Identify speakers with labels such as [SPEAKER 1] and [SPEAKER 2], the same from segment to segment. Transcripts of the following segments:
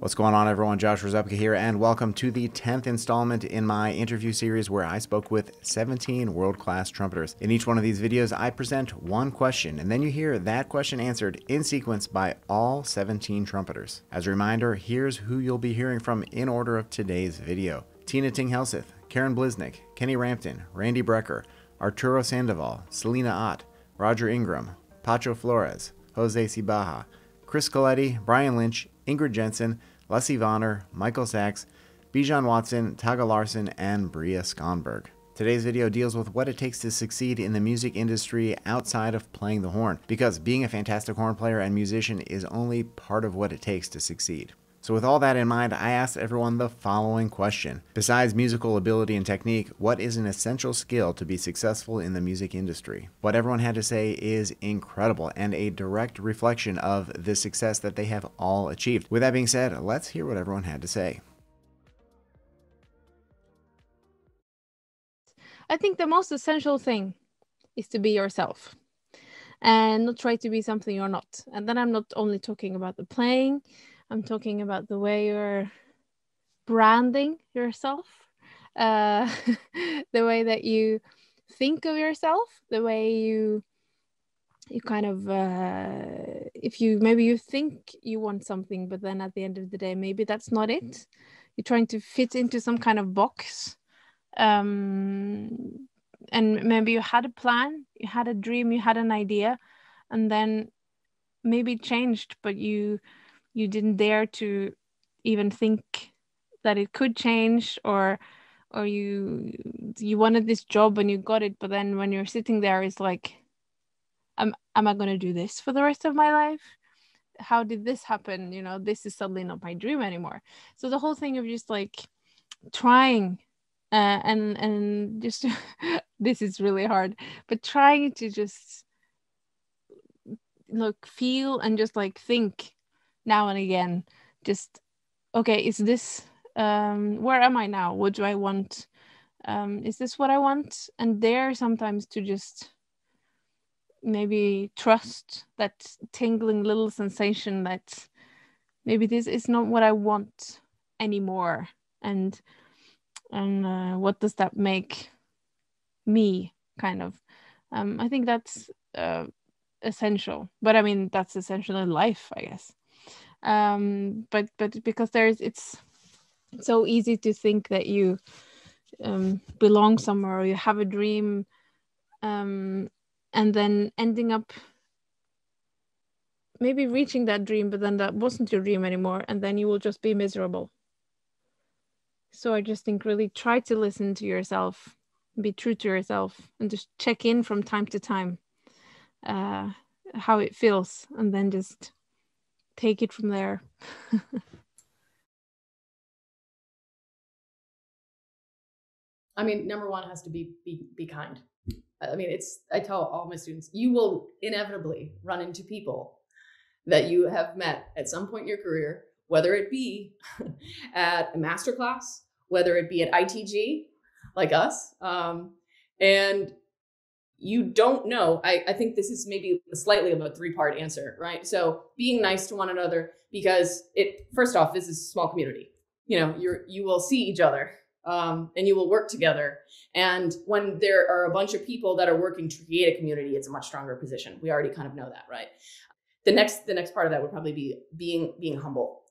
[SPEAKER 1] What's going on, everyone? Josh Rzepka here, and welcome to the 10th installment in my interview series where I spoke with 17 world class trumpeters. In each one of these videos, I present one question, and then you hear that question answered in sequence by all 17 trumpeters. As a reminder, here's who you'll be hearing from in order of today's video Tine Thing Helseth, Karin Bliznik, Kenny Rampton, Randy Brecker, Arturo Sandoval, Selina Ott, Roger Ingram, Pacho Flores, Jose Sibaja, Chris Coletti, Brian Lynch, Ingrid Jensen, Lessie Vonner, Michael Sachs, Bijon Watson, Tage Larsen, and Bria Skonberg. Today's video deals with what it takes to succeed in the music industry outside of playing the horn, because being a fantastic horn player and musician is only part of what it takes to succeed. So, with all that in mind, I asked everyone the following question Besides musical ability and technique, what is an essential skill to be successful in the music industry? What everyone had to say is incredible and a direct reflection of the success that they have all achieved. With that being said, let's hear what everyone had to say.
[SPEAKER 2] I think the most essential thing is to be yourself and not try to be something you're not. And then I'm not only talking about the playing I'm talking about the way you're branding yourself, uh, the way that you think of yourself, the way you you kind of uh, if you maybe you think you want something, but then at the end of the day, maybe that's not it. You're trying to fit into some kind of box. Um, and maybe you had a plan, you had a dream, you had an idea, and then maybe changed, but you you didn't dare to even think that it could change or or you you wanted this job and you got it but then when you're sitting there it's like am, am i going to do this for the rest of my life? How did this happen? You know this is suddenly not my dream anymore. So the whole thing of just like trying uh, and and just this is really hard but trying to just look feel and just like think now and again just okay is this um where am i now? What do i want? Um is this what i want? And there sometimes to just maybe trust that tingling little sensation that maybe this is not what i want anymore. And and uh, what does that make me kind of? Um i think that's uh essential. But i mean that's essential in life i guess um, but but because there's it's so easy to think that you um, belong somewhere or you have a dream um, and then ending up maybe reaching that dream but then that wasn't your dream anymore and then you will just be miserable. So i just think really try to listen to yourself be true to yourself and just check in from time to time uh, how it feels and then just take it from there.
[SPEAKER 3] I mean, number one has to be be be kind. I mean, it's I tell all my students, you will inevitably run into people that you have met at some point in your career, whether it be at a master class, whether it be at ITG, like us, um, and you don't know. I, I think this is maybe slightly of a three part answer, right? So being nice to one another because it first off, this is a small community. You know, you're you will see each other um, and you will work together. And when there are a bunch of people that are working to create a community, it's a much stronger position. We already kind of know that, right? The next the next part of that would probably be being being humble.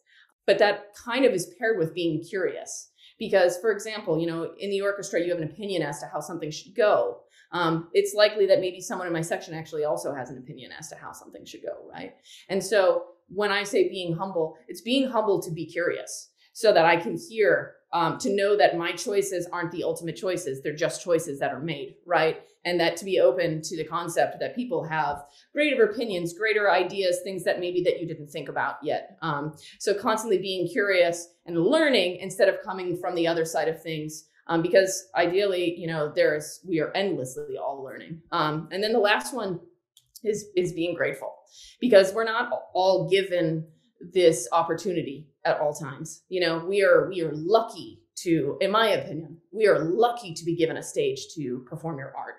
[SPEAKER 3] But that kind of is paired with being curious. Because, for example, you know, in the orchestra, you have an opinion as to how something should go um, it's likely that maybe someone in my section actually also has an opinion as to how something should go, right? And so when I say being humble, it's being humble to be curious so that I can hear, um, to know that my choices aren't the ultimate choices. They're just choices that are made, right? And that to be open to the concept that people have greater opinions, greater ideas, things that maybe that you didn't think about yet. Um, so constantly being curious and learning instead of coming from the other side of things um, because ideally, you know, there's we are endlessly all learning. Um, and then the last one is is being grateful because we're not all given this opportunity at all times. You know, we are we are lucky to, in my opinion, we are lucky to be given a stage to perform your art.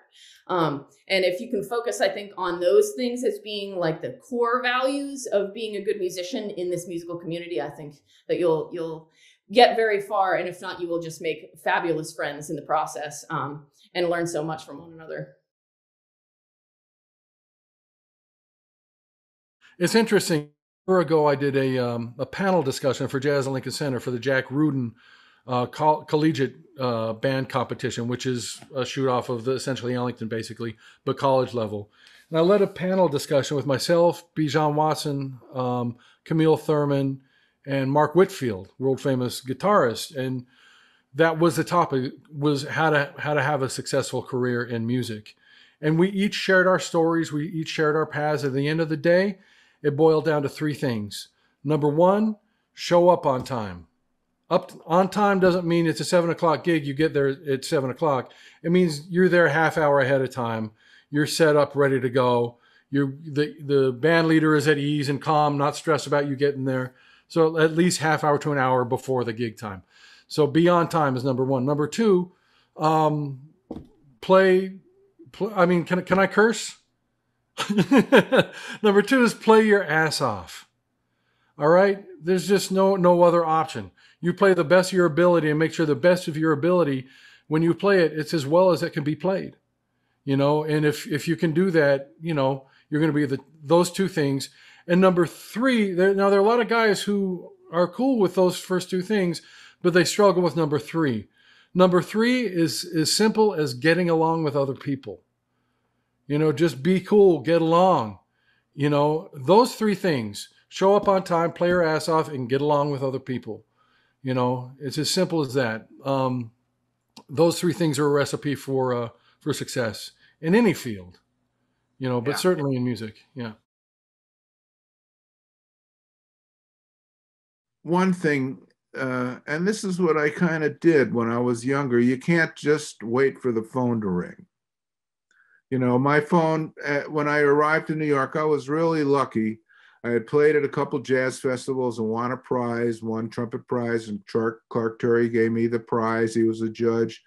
[SPEAKER 3] Um, and if you can focus, I think, on those things as being like the core values of being a good musician in this musical community, I think that you'll you'll get very far. And if not, you will just make fabulous friends in the process um, and learn so much from one another.
[SPEAKER 4] It's interesting. A year ago, I did a um, a panel discussion for Jazz at Lincoln Center for the Jack Rudin uh, coll- collegiate uh, band competition, which is a shoot off of the essentially Ellington, basically, but college level. And I led a panel discussion with myself, Bijon Watson, um, Camille Thurman, and Mark Whitfield, world famous guitarist. And that was the topic was how to how to have a successful career in music. And we each shared our stories. We each shared our paths. At the end of the day, it boiled down to three things. Number one, show up on time up on time doesn't mean it's a seven o'clock gig. You get there at seven o'clock. It means you're there half hour ahead of time. You're set up, ready to go. You're the the band leader is at ease and calm, not stressed about you getting there. So at least half hour to an hour before the gig time. So be on time is number one. Number two, um, play, play. I mean, can can I curse? number two is play your ass off. All right. There's just no no other option you play the best of your ability and make sure the best of your ability when you play it it's as well as it can be played you know and if if you can do that you know you're going to be the those two things and number three there now there are a lot of guys who are cool with those first two things but they struggle with number three number three is as simple as getting along with other people you know just be cool get along you know those three things show up on time play your ass off and get along with other people you know, it's as simple as that. Um, those three things are a recipe for uh, for success in any field, you know, but yeah. certainly in music. Yeah.
[SPEAKER 5] One thing, uh, and this is what I kind of did when I was younger. You can't just wait for the phone to ring. You know, my phone, uh, when I arrived in New York, I was really lucky I had played at a couple jazz festivals and won a prize, won trumpet prize, and Clark, Clark Terry gave me the prize. He was a judge.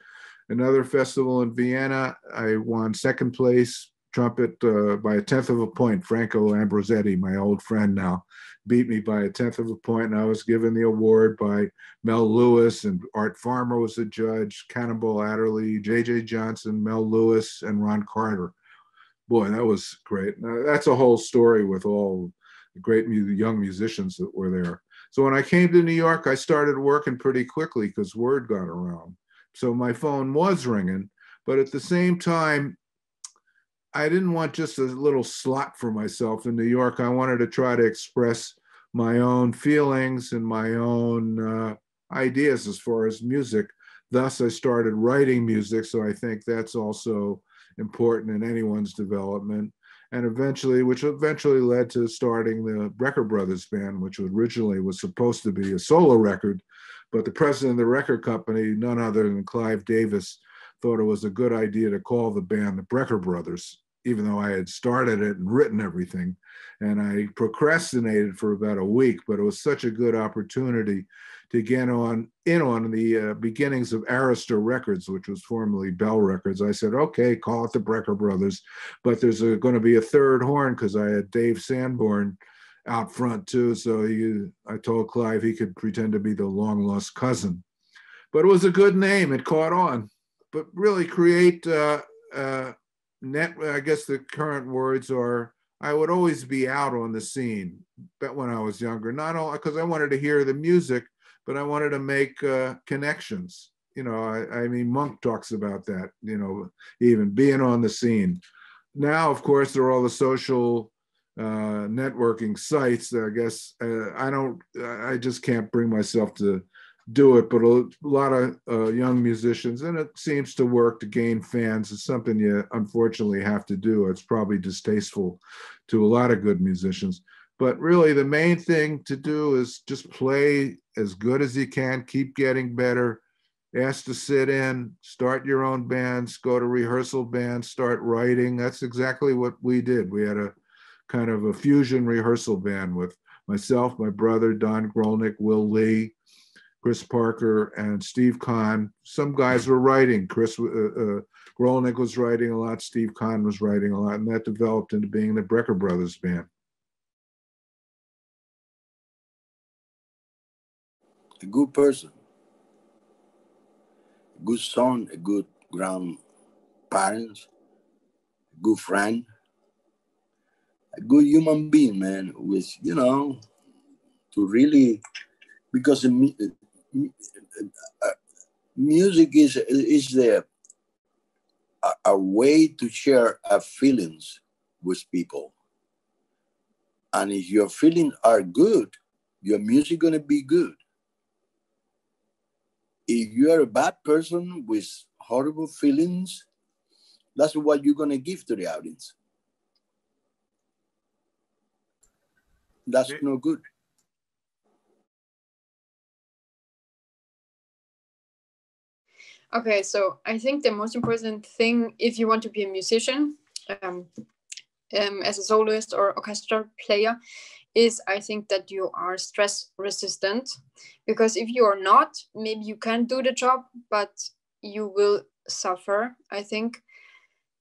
[SPEAKER 5] Another festival in Vienna, I won second place trumpet uh, by a tenth of a point. Franco Ambrosetti, my old friend now, beat me by a tenth of a point, and I was given the award by Mel Lewis and Art Farmer was the judge, Cannonball Adderley, J.J. Johnson, Mel Lewis, and Ron Carter. Boy, that was great. Now, that's a whole story with all the great young musicians that were there. So when I came to New York, I started working pretty quickly because word got around. So my phone was ringing, but at the same time, I didn't want just a little slot for myself in New York. I wanted to try to express my own feelings and my own uh, ideas as far as music. Thus, I started writing music. So I think that's also important in anyone's development and eventually, which eventually led to starting the Brecker Brothers band, which originally was supposed to be a solo record, but the president of the record company, none other than Clive Davis, thought it was a good idea to call the band the Brecker Brothers, even though I had started it and written everything. And I procrastinated for about a week, but it was such a good opportunity to get on in on the uh, beginnings of Arista Records, which was formerly Bell Records. I said, okay, call it the Brecker Brothers, but there's going to be a third horn because I had Dave Sanborn out front too. So he, I told Clive he could pretend to be the long lost cousin, but it was a good name. It caught on, but really create uh, uh, net. I guess the current words are. I would always be out on the scene, but when I was younger, not all because I wanted to hear the music, but I wanted to make uh, connections. You know, I, I, mean, Monk talks about that, you know, even being on the scene. Now, of course, there are all the social uh, networking sites. I guess uh, I don't, I just can't bring myself to do it, but a lot of uh, young musicians, and it seems to work to gain fans. It's something you unfortunately have to do. It's probably distasteful to a lot of good musicians but really, the main thing to do is just play as good as you can, keep getting better. Ask to sit in, start your own bands, go to rehearsal bands, start writing. That's exactly what we did. We had a kind of a fusion rehearsal band with myself, my brother, Don Grolnick, Will Lee, Chris Parker, and Steve Kahn. Some guys were writing. Chris uh, uh, was writing a lot. Steve Kahn was writing a lot, and that developed into being the Brecker Brothers band.
[SPEAKER 6] A good person, a good son, a good grandparents, a good friend, a good human being, man, with, you know, to really, because music is, is the, a, a way to share our feelings with people. And if your feelings are good, your music gonna be good. If you are a bad person with horrible feelings, that's what you're gonna give to the audience. That's no good.
[SPEAKER 7] Okay, so I think the most important thing if you want to be a musician, um, um, as a soloist or orchestra player, is I think that you are stress resistant. Because if you are not, maybe you can do the job, but you will suffer, I think.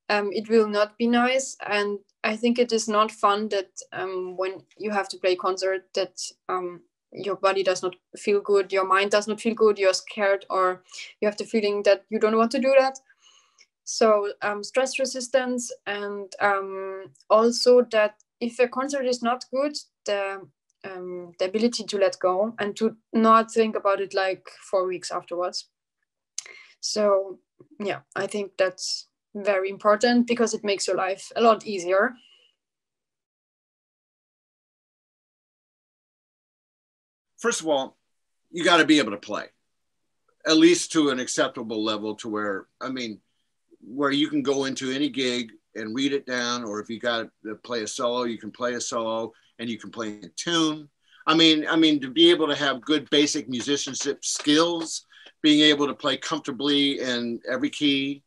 [SPEAKER 7] Um, it will not be nice. And I think it is not fun that um, when you have to play concert that um, your body does not feel good, your mind does not feel good, you're scared, or you have the feeling that you don't want to do that. So um, stress resistance, and um, also that if a concert is not good, the um, the ability to let go and to not think about it like four weeks afterwards. So yeah, I think that's very important because it makes your life a lot easier.
[SPEAKER 8] First of all, you got to be able to play at least to an acceptable level to where, I mean, where you can go into any gig and read it down, or if you got to play a solo, you can play a solo and you can play in tune. I mean, I mean, to be able to have good basic musicianship skills, being able to play comfortably in every key,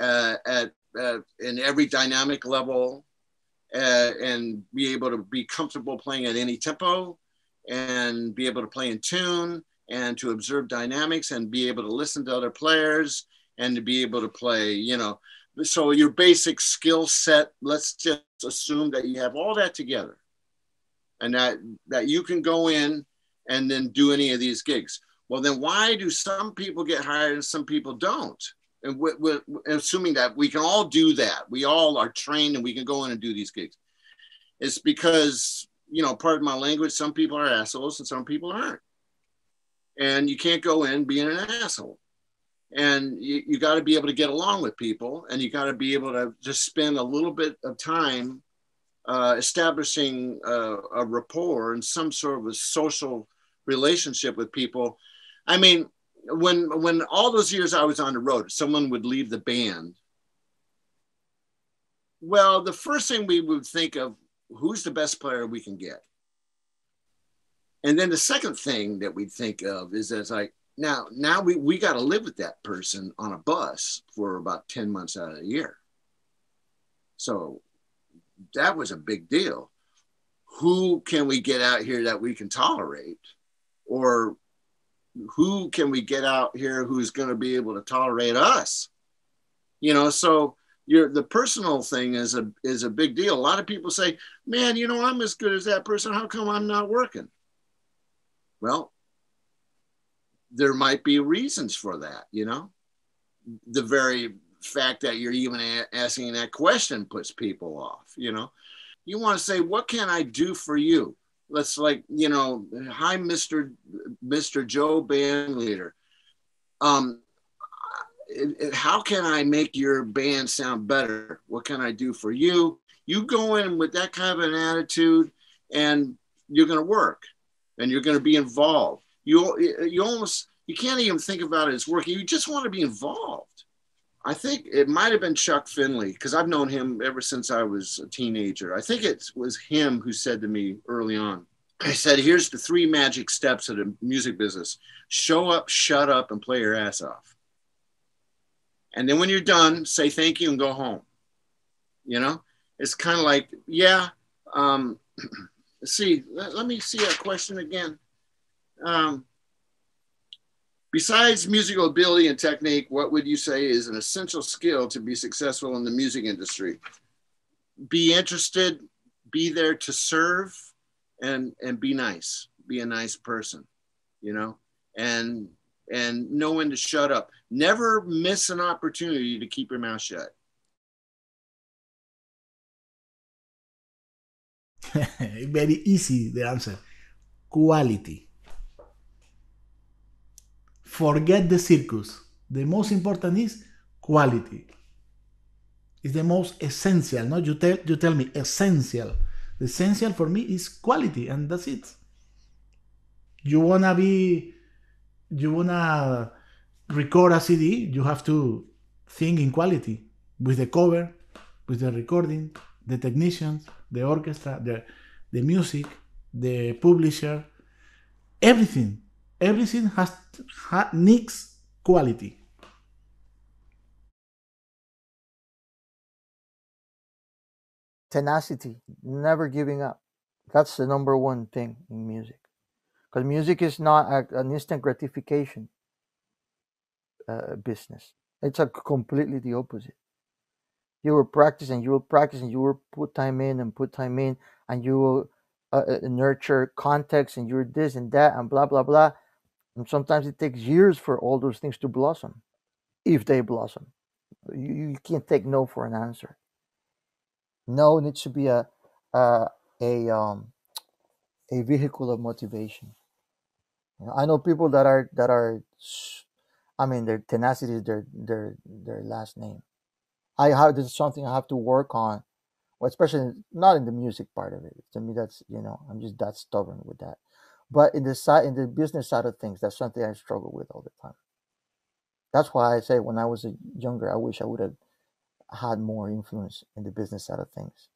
[SPEAKER 8] uh, at uh, in every dynamic level, uh, and be able to be comfortable playing at any tempo, and be able to play in tune, and to observe dynamics, and be able to listen to other players, and to be able to play, you know. So your basic skill set. Let's just assume that you have all that together, and that that you can go in and then do any of these gigs. Well, then why do some people get hired and some people don't? and we're, we're, assuming that we can all do that, we all are trained and we can go in and do these gigs. It's because you know, part of my language, some people are assholes and some people aren't, and you can't go in being an asshole. And you, you got to be able to get along with people, and you got to be able to just spend a little bit of time uh, establishing uh, a rapport and some sort of a social relationship with people. I mean, when when all those years I was on the road, someone would leave the band. Well, the first thing we would think of who's the best player we can get. And then the second thing that we'd think of is as like now now we, we got to live with that person on a bus for about 10 months out of the year. So that was a big deal. Who can we get out here that we can tolerate? Or who can we get out here who's going to be able to tolerate us? You know, so your the personal thing is a is a big deal. A lot of people say, "Man, you know, I'm as good as that person. How come I'm not working?" Well, there might be reasons for that. You know, the very fact that you're even a- asking that question puts people off. You know, you want to say, "What can I do for you?" let's like you know hi mr mr joe band leader um how can i make your band sound better? What can i do for you? You go in with that kind of an attitude and you're going to work and you're going to be involved. You you almost you can't even think about it as working. You just want to be involved. I think it might have been Chuck Findley because I've known him ever since I was a teenager. I think it was him who said to me early on, I said, here's the three magic steps of the music business. Show up, shut up, and play your ass off. And then when you're done, say thank you and go home. You know, it's kind of like, yeah, um, see. Let, let me see that question again. Um, besides musical ability and technique, what would you say is an essential skill to be successful in the music industry? Be interested, be there to serve, and and be nice. Be a nice person, you know, and and know when to shut up. Never miss an opportunity to keep your mouth shut.
[SPEAKER 9] Very easy the answer. Quality. Forget the circus. The most important is quality. It's the most essential. No, you tell you tell me essential. The essential for me is quality, and that's it. You wanna be, you wanna record a CD. You have to think in quality with the cover, with the recording, the technicians, the orchestra, the, the music, the publisher, everything. Everything has ha, needs quality.
[SPEAKER 10] Tenacity, never giving up. That's the number one thing in music. Because music is not a, an instant gratification uh, business. It's a completely the opposite. You will practice and you will practice and you will put time in and put time in and you will uh, uh, nurture context and you're this and that and blah blah blah. And sometimes it takes years for all those things to blossom if they blossom. You, you can't take no for an answer. No needs to be a a, a um a vehicle of motivation i know people that are that are i mean their tenacity is their their their last name I have this is something I have to work on, well, especially not in the music part of it. To me, that's you know I'm just that stubborn with that. But in the side in the business side of things, that's something I struggle with all the time. That's why I say when I was a younger, I wish I would have had more influence in the business side of things.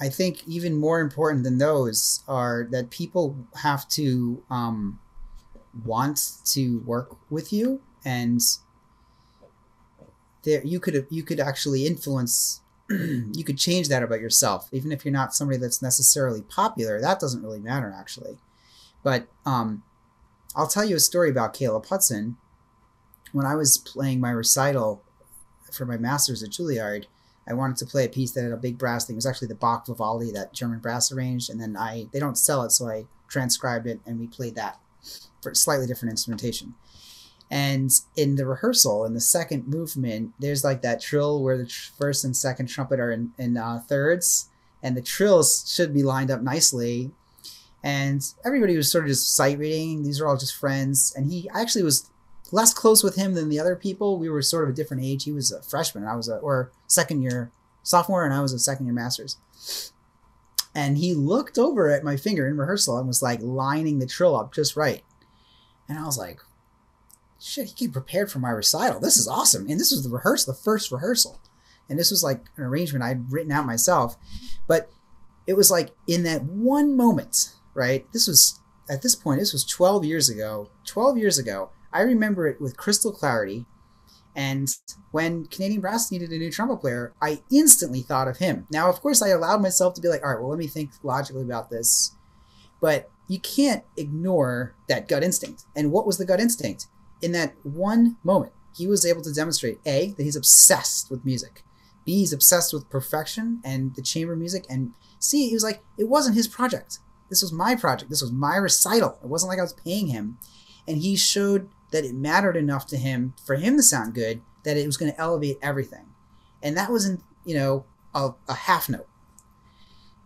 [SPEAKER 11] I think even more important than those are that people have to um, want to work with you and there you could you could actually influence you could change that about yourself. Even if you're not somebody that's necessarily popular that doesn't really matter actually. But um i'll tell you a story about caleb hudson. When i was playing my recital for my masters at juilliard i wanted to play a piece that had a big brass thing it was actually the bach vivaldi that german brass arranged and then i they don't sell it so i transcribed it and we played that for slightly different instrumentation. And in the rehearsal, in the second movement, there's like that trill where the tr- first and second trumpet are in, in uh, thirds, and the trills should be lined up nicely. And everybody was sort of just sight reading. These are all just friends. And he actually was less close with him than the other people. We were sort of a different age. He was a freshman, I was a, or second year sophomore, and I was a second year master's. And he looked over at my finger in rehearsal and was like lining the trill up just right. And I was like, shit, he came prepared for my recital. This is awesome. And this was the rehearsal, the first rehearsal. And this was like an arrangement I'd written out myself. But it was like in that one moment, right? This was at this point, this was 12 years ago. 12 years ago, I remember it with crystal clarity. And when Canadian Brass needed a new trumpet player, I instantly thought of him. Now, of course, I allowed myself to be like, all right, well, let me think logically about this. But you can't ignore that gut instinct. And what was the gut instinct? In that one moment, he was able to demonstrate A, that he's obsessed with music, B, he's obsessed with perfection and the chamber music, and C, he was like, it wasn't his project. This was my project. This was my recital. It wasn't like I was paying him. And he showed that it mattered enough to him for him to sound good that it was going to elevate everything. And that wasn't, you know, a, a half note.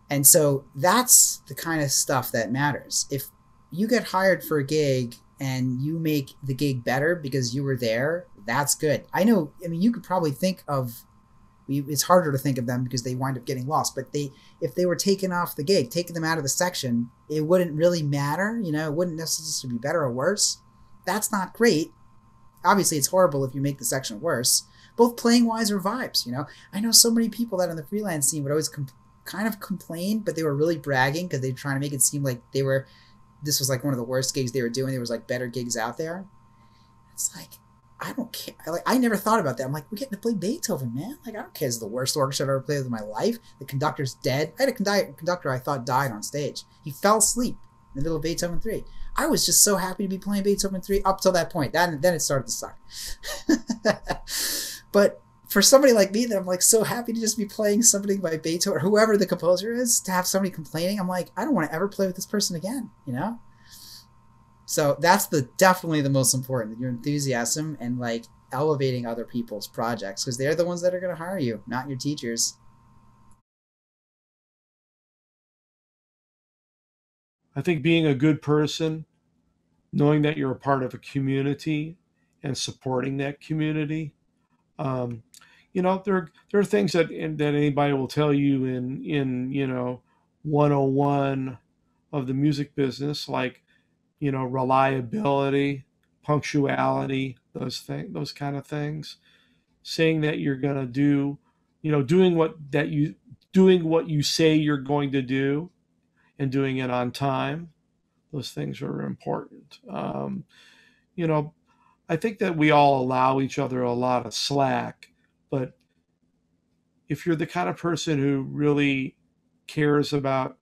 [SPEAKER 11] And so that's the kind of stuff that matters. If you get hired for a gig and you make the gig better because you were there, that's good. I know, I mean, you could probably think of it's harder to think of them because they wind up getting lost, but they if they were taken off the gig, taking them out of the section, it wouldn't really matter, you know, it wouldn't necessarily be better or worse. That's not great. Obviously, it's horrible if you make the section worse, both playing wise or vibes, you know. I know so many people that on the freelance scene would always comp- kind of complain, but they were really bragging because they were trying to make it seem like they were. This was like one of the worst gigs they were doing. There was like better gigs out there. It's like I don't care. I, like I never thought about that. I'm like, we're getting to play Beethoven, man. Like I don't care. It's the worst orchestra I've ever played with in my life. The conductor's dead. I had a conductor I thought died on stage. He fell asleep in the middle of Beethoven three. I was just so happy to be playing Beethoven three up till that point. Then then it started to suck. but for somebody like me that I'm like so happy to just be playing somebody by Beethoven or whoever the composer is, to have somebody complaining, I'm like, I don't want to ever play with this person again, you know? So that's the definitely the most important, your enthusiasm and like elevating other people's projects because they're the ones that are going to hire you, not your teachers.
[SPEAKER 12] I think being a good person, knowing that you're a part of a community and supporting that community. Um, you know, there there are things that that anybody will tell you in in you know 101 of the music business, like you know reliability, punctuality, those things, those kind of things. Saying that you're going to do, you know, doing what that you doing what you say you're going to do and doing it on time. Those things are important. Um, you know, I think that we all allow each other a lot of slack, but if you're the kind of person who really cares about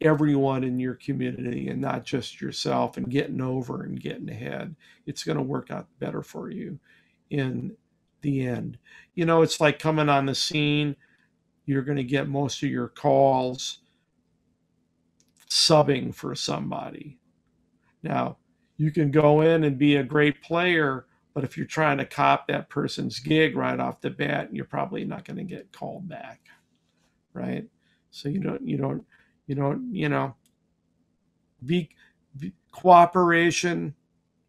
[SPEAKER 12] everyone in your community and not just yourself and getting over and getting ahead, it's going to work out better for you in the end. You know, it's like coming on the scene, you're going to get most of your calls subbing for somebody. Now, you can go in and be a great player, but if you're trying to cop that person's gig right off the bat, you're probably not going to get called back. Right? So you don't you don't you don't, you know, be, be cooperation,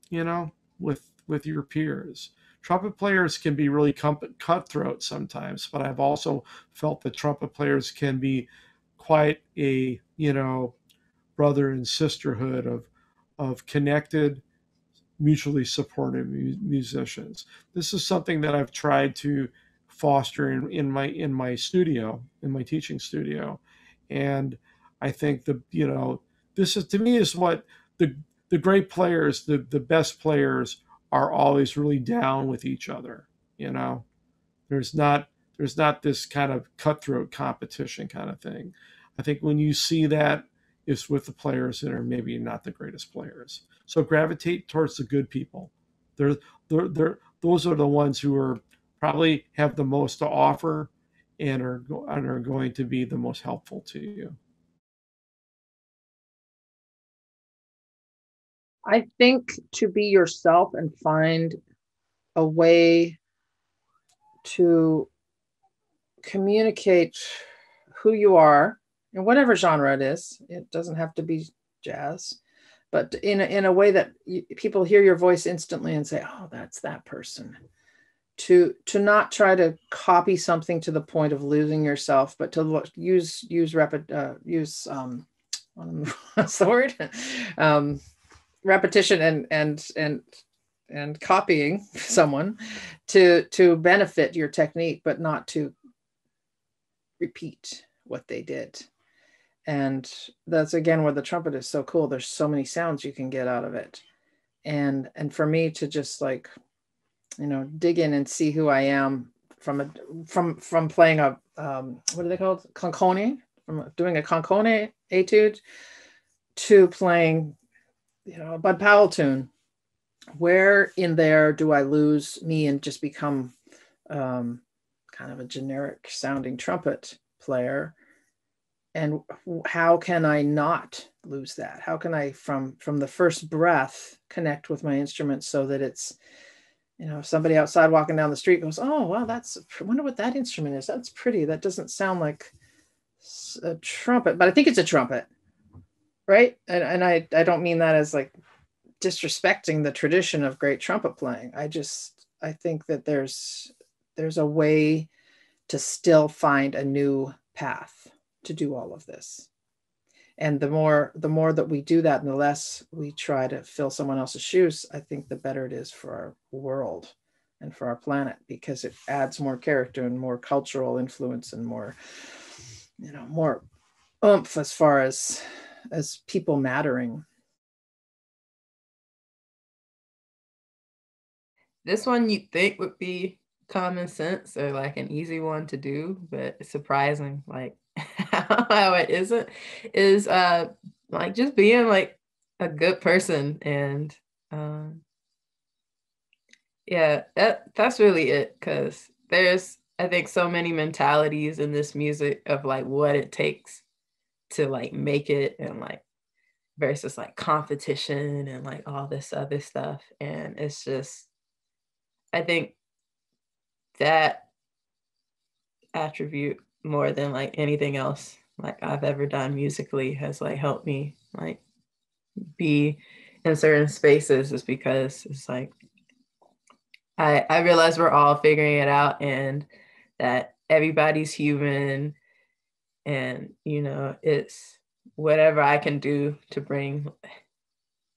[SPEAKER 12] you know, with with your peers. Trumpet players can be really cutthroat sometimes, but I've also felt that trumpet players can be quite a, you know, brother and sisterhood of of connected mutually supportive mu- musicians. This is something that i've tried to foster in, in my in my studio in my teaching studio. And i think the you know this is to me is what the the great players the the best players are always really down with each other you know? There's not there's not this kind of cutthroat competition kind of thing. I think when you see that is with the players that are maybe not the greatest players. So gravitate towards the good people. They're, they're, they're, those are the ones who are probably have the most to offer and are, and are going to be the most helpful to you.
[SPEAKER 13] I think to be yourself and find a way to communicate who you are and whatever genre it is it doesn't have to be jazz but in a, in a way that you, people hear your voice instantly and say oh that's that person. To to not try to copy something to the point of losing yourself but to look, use use rapid uh, use um what's the word? Um repetition and and and and copying someone to to benefit your technique but not to repeat what they did and that's again where the trumpet is so cool. There's so many sounds you can get out of it. And and for me to just like you know dig in and see who i am from a from from playing a um, what are they called? Concone? From doing a concone etude to playing you know a bud powell tune. Where in there do i lose me and just become um, kind of a generic sounding trumpet player and how can i not lose that? How can i from from the first breath connect with my instrument so that it's you know somebody outside walking down the street goes oh well that's I wonder what that instrument is. That's pretty. That doesn't sound like a trumpet but i think it's a trumpet right? And, and i i don't mean that as like disrespecting the tradition of great trumpet playing. I just i think that there's there's a way to still find a new path to do all of this. And the more the more that we do that and the less we try to fill someone else's shoes i think the better it is for our world and for our planet because it adds more character and more cultural influence and more you know more oomph as far as as people mattering.
[SPEAKER 14] This one you think would be common sense or like an easy one to do, but it's surprising like how it isn't is uh like just being like a good person and um yeah that that's really it because there's i think so many mentalities in this music of like what it takes to like make it and like versus like competition and like all this other stuff. And it's just i think that attribute more than like anything else like I've ever done musically has like helped me like be in certain spaces is because it's like I I realize we're all figuring it out and that everybody's human and you know it's whatever I can do to bring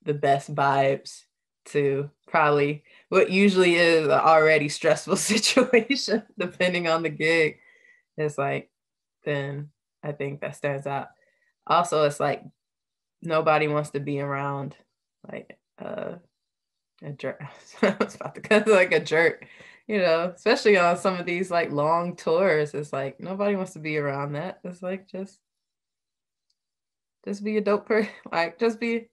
[SPEAKER 14] the best vibes to probably what usually is an already stressful situation depending on the gig it's like then I think that stands out. Also, it's like nobody wants to be around like uh, a jerk. I was about to cut like a jerk, you know, especially on some of these like long tours. It's like nobody wants to be around that. It's like just just be a dope person. Like just be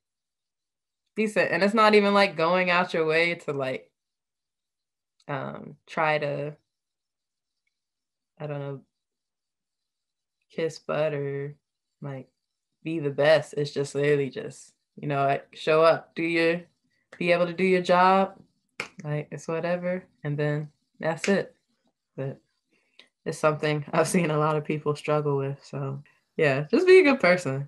[SPEAKER 14] decent. And it's not even like going out your way to like um try to I don't know kiss butt or like be the best. It's just literally just, you know, like show up, do your be able to do your job. Like it's whatever. And then that's it. But it's something I've seen a lot of people struggle with. So yeah, just be a good person.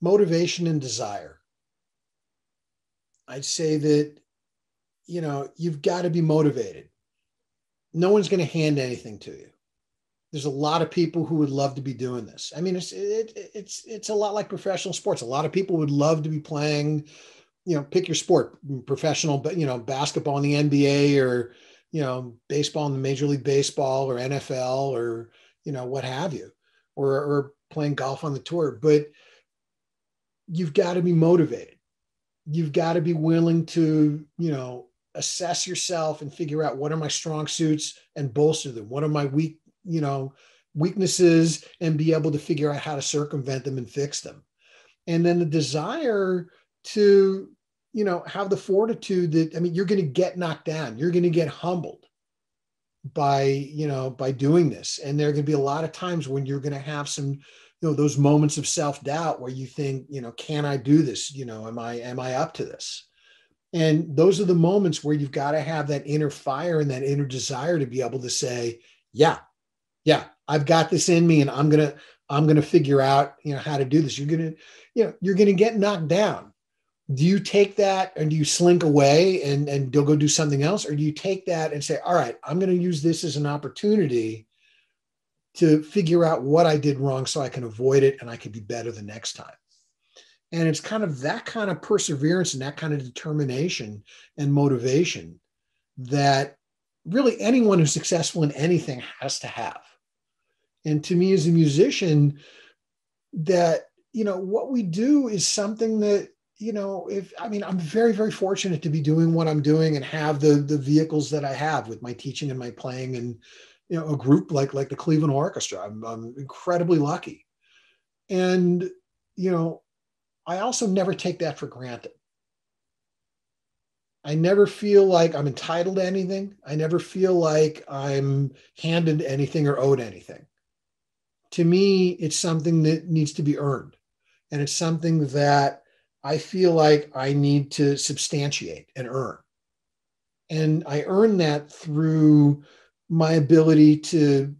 [SPEAKER 15] Motivation and desire. I'd say that, you know, you've got to be motivated no one's going to hand anything to you. There's a lot of people who would love to be doing this. I mean, it's it, it's it's a lot like professional sports. A lot of people would love to be playing, you know, pick your sport, professional, but you know, basketball in the NBA or you know, baseball in the Major League Baseball or NFL or you know, what have you, or or playing golf on the tour. But you've got to be motivated. You've got to be willing to, you know, assess yourself and figure out what are my strong suits and bolster them. What are my weak, you know, weaknesses and be able to figure out how to circumvent them and fix them. And then the desire to, you know, have the fortitude that I mean, you're going to get knocked down. You're going to get humbled by, you know, by doing this. And there are going to be a lot of times when you're going to have some, you know, those moments of self-doubt where you think, you know, can I do this? You know, am I am I up to this? And those are the moments where you've got to have that inner fire and that inner desire to be able to say, yeah, yeah, I've got this in me and I'm going to, I'm going to figure out, you know, how to do this. You're going to, you know, you're going to get knocked down. Do you take that and do you slink away and, and go go do something else? Or do you take that and say, all right, I'm going to use this as an opportunity to figure out what I did wrong so I can avoid it and I can be better the next time. And it's kind of that kind of perseverance and that kind of determination and motivation that really anyone who's successful in anything has to have. And to me, as a musician, that, you know, what we do is something that, you know, if I mean, I'm very, very fortunate to be doing what I'm doing and have the the vehicles that I have with my teaching and my playing and you know a group like like the Cleveland Orchestra. I'm, I'm incredibly lucky. And you know, I also never take that for granted. I never feel like I'm entitled to anything. I never feel like I'm handed anything or owed anything. To me, it's something that needs to be earned. And it's something that I feel like I need to substantiate and earn. And I earn that through my ability to,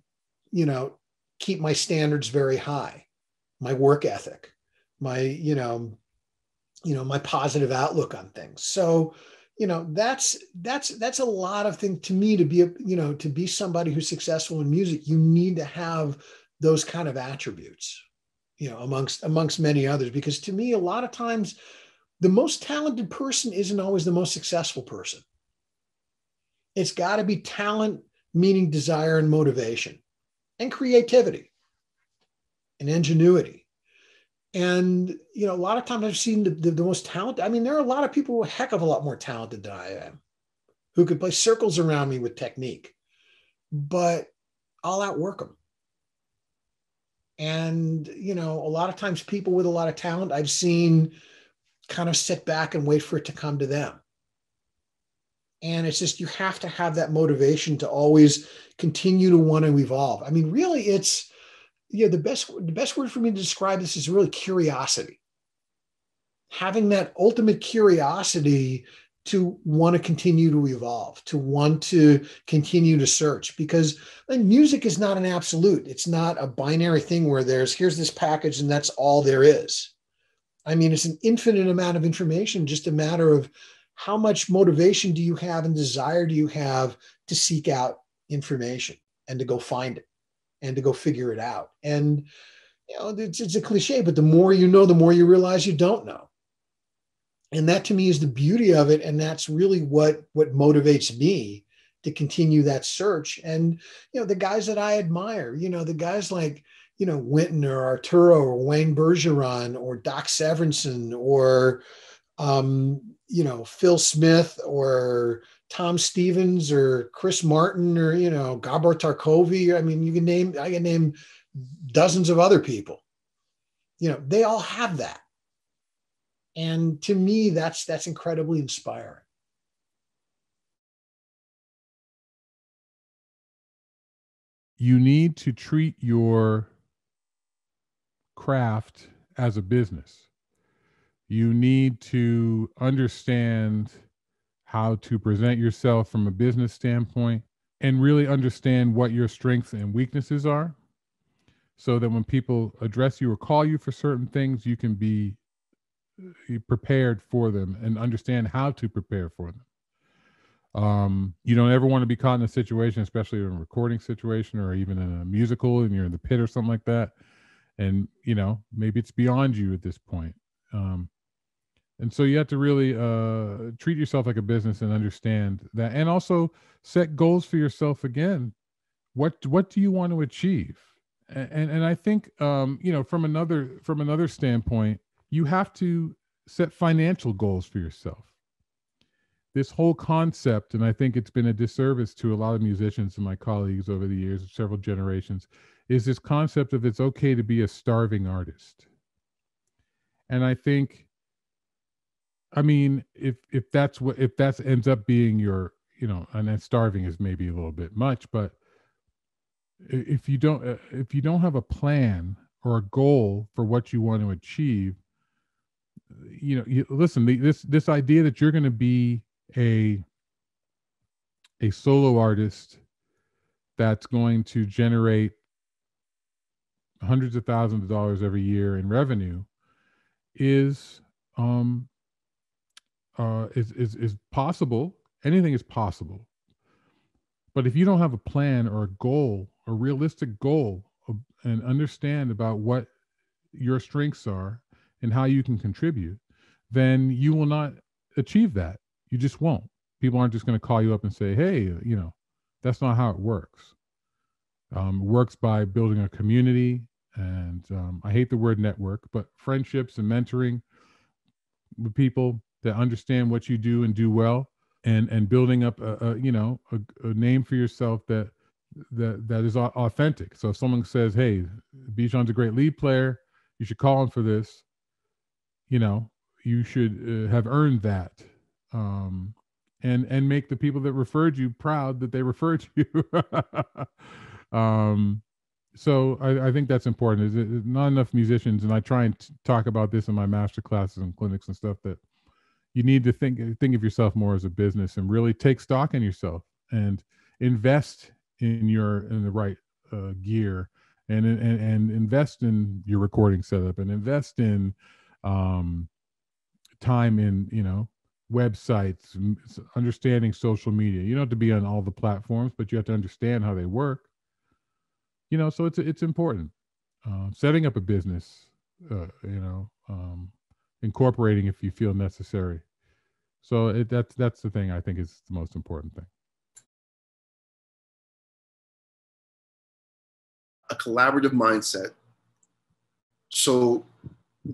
[SPEAKER 15] you know, keep my standards very high, my work ethic, my you know you know my positive outlook on things. So you know that's that's that's a lot of things to me to be a you know to be somebody who's successful in music you need to have those kind of attributes you know amongst amongst many others. Because to me a lot of times the most talented person isn't always the most successful person. It's got to be talent meaning desire and motivation and creativity and ingenuity And you know, a lot of times I've seen the, the, the most talented. I mean, there are a lot of people a heck of a lot more talented than I am, who could play circles around me with technique, but I'll outwork them. And you know, a lot of times people with a lot of talent I've seen kind of sit back and wait for it to come to them. And it's just you have to have that motivation to always continue to want to evolve. I mean, really, it's yeah, the best the best word for me to describe this is really curiosity. Having that ultimate curiosity to want to continue to evolve, to want to continue to search, because music is not an absolute. It's not a binary thing where there's here's this package and that's all there is. I mean, it's an infinite amount of information, just a matter of how much motivation do you have and desire do you have to seek out information and to go find it and to go figure it out. And you know, it's, it's a cliche, but the more you know, the more you realize you don't know. And that to me is the beauty of it. And that's really what what motivates me to continue that search. And you know, the guys that I admire, you know, the guys like you know Wynton or Arturo or Wayne Bergeron or Doc Severinsen or um, you know Phil Smith or Tom Stevens or Chris Martin or you know Gabor Tarkovi. I mean, you can name I can name dozens of other people. You know, they all have that. And to me, that's that's incredibly inspiring.
[SPEAKER 16] You need to treat your craft as a business. You need to understand how to present yourself from a business standpoint and really understand what your strengths and weaknesses are so that when people address you or call you for certain things, you can be uh, prepared for them and understand how to prepare for them. Um, you don't ever want to be caught in a situation, especially in a recording situation or even in a musical and you're in the pit or something like that, and you know maybe it's beyond you at this point um, and so you have to really uh, treat yourself like a business and understand that and also set goals for yourself again. What what do you want to achieve? And and, and i think um, you know from another from another standpoint you have to set financial goals for yourself. This whole concept and i think it's been a disservice to a lot of musicians and my colleagues over the years several generations is this concept of it's okay to be a starving artist. And I think I mean if if that's what if that ends up being your, you know, and then starving is maybe a little bit much, but if you don't uh, if you don't have a plan or a goal for what you want to achieve, you know, you, listen, this this idea that you're going to be a a solo artist that's going to generate hundreds of thousands of dollars every year in revenue is um uh is is is possible. Anything is possible. But if you don't have a plan or a goal a realistic goal and understand about what your strengths are and how you can contribute then you will not achieve that. You just won't. People aren't just going to call you up and say hey you know that's not how it works. Um, works by building a community and um, I hate the word network, but friendships and mentoring with people that understand what you do and do well, and and building up a, a you know a, a, name for yourself that that that is authentic. So if someone says, "Hey, Bijon's a great lead player, you should call him for this," you know, you should uh, have earned that. Um, and and make the people that referred you proud that they referred you. um, so I, I, think that's important. Is not enough musicians, and I try and talk about this in my master classes and clinics and stuff. That you need to think think of yourself more as a business and really take stock in yourself and invest in your in the right uh, gear and, and and invest in your recording setup and invest in um, time in you know websites, understanding social media. You don't have to be on all the platforms, but you have to understand how they work you know so it's it's important uh, setting up a business uh, you know um, incorporating if you feel necessary. So it, that's that's the thing i think is the most important thing.
[SPEAKER 17] A collaborative mindset. So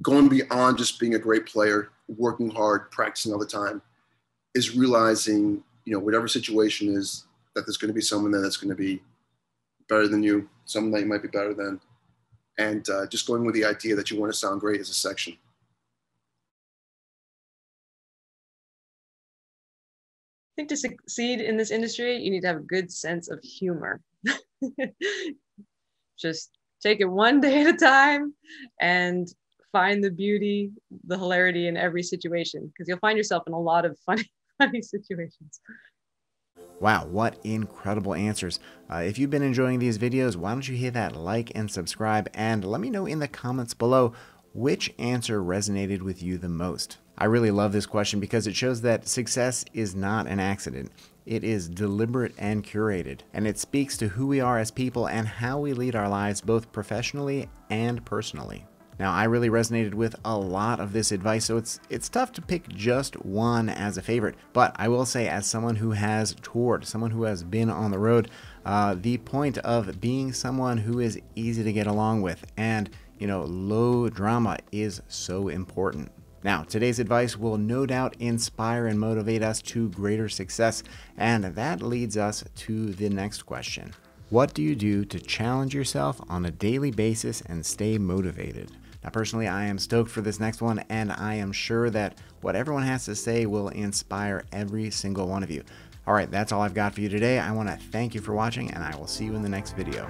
[SPEAKER 17] going beyond just being a great player, working hard, practicing all the time, is realizing, you know, whatever situation is, that there's going to be someone there that's going to be better than you, someone that you might be better than, and uh, just going with the idea that you want to sound great as a section.
[SPEAKER 18] Think to succeed in this industry, you need to have a good sense of humor. Just take it one day at a time and find the beauty, the hilarity in every situation because you'll find yourself in a lot of funny, funny situations.
[SPEAKER 1] Wow, what incredible answers. Uh, if you've been enjoying these videos, why don't you hit that like and subscribe and let me know in the comments below which answer resonated with you the most. I really love this question because it shows that success is not an accident. It is deliberate and curated, and it speaks to who we are as people and how we lead our lives both professionally and personally. Now, I really resonated with a lot of this advice, so it's it's tough to pick just one as a favorite. But I will say, as someone who has toured, someone who has been on the road, uh, the point of being someone who is easy to get along with and you know low drama is so important. Now, today's advice will no doubt inspire and motivate us to greater success, and that leads us to the next question. What do you do to challenge yourself on a daily basis and stay motivated? Now, personally, I am stoked for this next one, and I am sure that what everyone has to say will inspire every single one of you. All right, that's all I've got for you today. I want to thank you for watching, and I will see you in the next video.